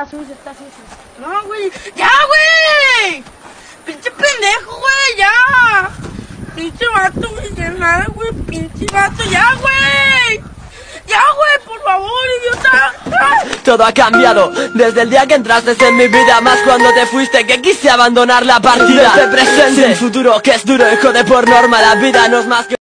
Está sucio, está sucio. No, güey. ¡Ya, güey! ¡Pinche pendejo, güey! ¡Ya! ¡Pinche vato, güey! ¡Ya nada, güey! ¡Pinche vato! ¡Ya, güey! ¡Ya, güey! ¡Por favor, idiota! Todo ha cambiado desde el día que entraste en mi vida Más cuando te fuiste que quise abandonar la partida Desde presente, sin futuro que es duro Hijo de por norma la vida no es más que